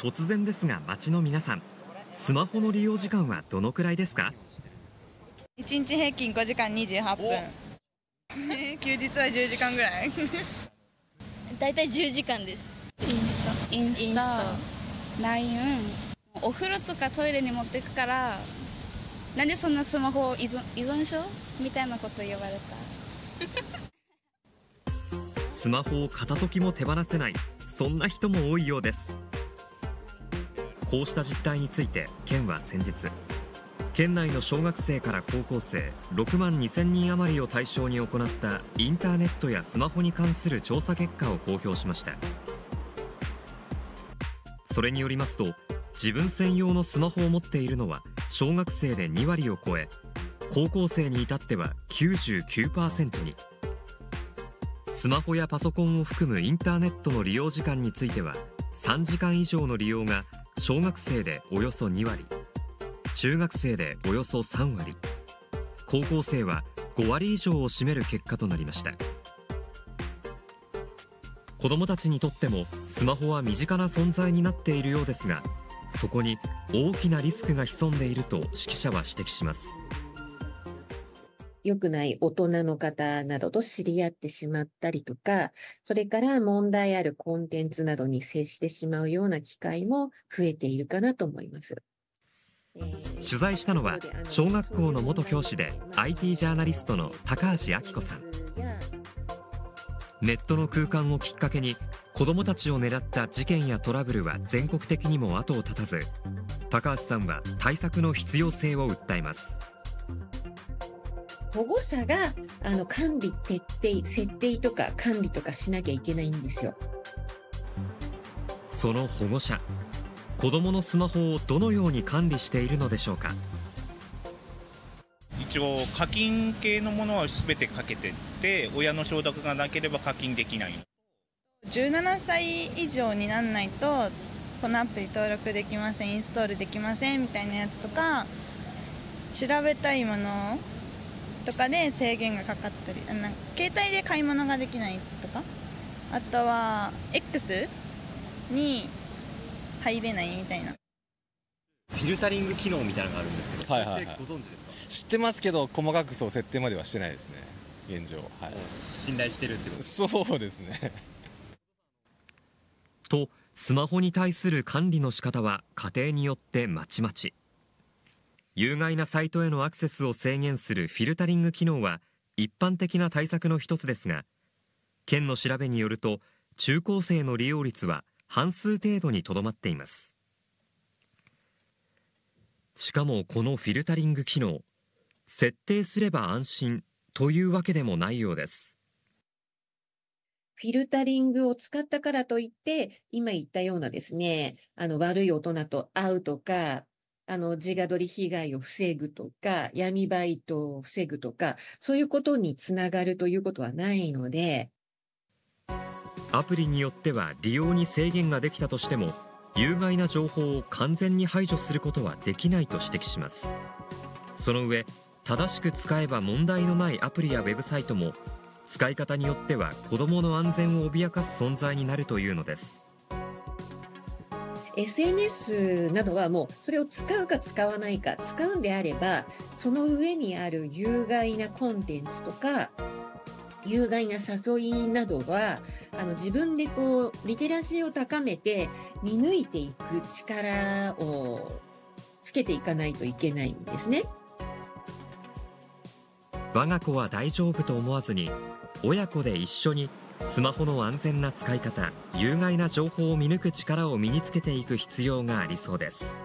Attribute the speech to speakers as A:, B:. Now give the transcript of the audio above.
A: 突然ですが街の皆さんスマホの利用時間はどのくらいですか
B: ？1日平均5時間28分。休日は10時間ぐらい。
C: だいたい10時間です。
D: インスタ。インス
C: イン
D: タ。
C: ス
D: LINE お風呂とかトイレに持ってくからなんでそんなスマホ依存依存症みたいなこと言われた？
A: スマホを片時も手放せないそんな人も多いようですこうした実態について県は先日県内の小学生から高校生6万2000人余りを対象に行ったインターネットやスマホに関する調査結果を公表しました。それによりますと自分専用のスマホを持っているのは小学生で2割を超え高校生に至っては99%に。スマホやパソコンを含むインターネットの利用時間については3時間以上の利用が小学生でおよそ2割中学生でおよそ3割高校生は5割以上を占める結果となりました。子どもたちにとってもスマホは身近な存在になっているようですがそこに大きなリスクが潜んでいると指揮者は指摘します。
E: 良くない大人の方などと知り合ってしまったりとか、それから問題あるコンテンツなどに接してしまうような機会も増えているかなと思います。
A: 取材したのは小学校の元教師で IT ジャーナリストの高橋明子さんネットの空間をきっかけに子どもたちを狙った事件やトラブルは全国的にも後を絶たず高橋さんは対策の必要性を訴えます
E: 保護者があの管理徹底、設定とか管理とかしなきゃいけないんですよ。
A: その保護者子どものスマホをどのように管理しているのでしょうか？
F: 一応課金系のものは全てかけてって親の承諾がなければ課金できない
B: 17歳以上になんないとこのアプリ登録できませんインストールできませんみたいなやつとか調べたいものとかで制限がかかったりあの携帯で買い物ができないとかあとは X に入れないみたいな。
G: フィルタリング機能みたいなのがあるんですけど、
H: はいはいはい。
G: ご存知ですか？
H: 知ってますけど細かくそう設定まではしてないですね。現状。はい。
G: 信頼してるってこと？
H: そうですね。
A: とスマホに対する管理の仕方は家庭によってまちまち有害なサイトへのアクセスを制限するフィルタリング機能は一般的な対策の一つですが県の調べによると中高生の利用率は半数程度にとどまっています。しかもこのフィルタリング機能設定すれば安心というわけでもないようです。
E: フィルタリングを使ったからといって、今言ったようなですね、あの悪い大人と会うとか、あの自画撮り被害を防ぐとか、闇バイトを防ぐとか、そういうことにつながるということはないので、
A: アプリによっては利用に制限ができたとしても有害な情報を完全に排除することはできないと指摘します。その上正しく使えば問題のないアプリやウェブサイトも使い方によっては子どもの安全を脅かす存在になるというのです。
E: SNS などはもうそれを使うか使わないか、使うんであれば、その上にある有害なコンテンツとか、有害な誘いなどは、あの自分でこう、リテラシーを高めて、見抜いていく力をつけていかないといけないんですね。
A: 我が子は大丈夫と思わずに親子で一緒にスマホの安全な使い方有害な情報を見抜く力を身につけていく必要がありそうです。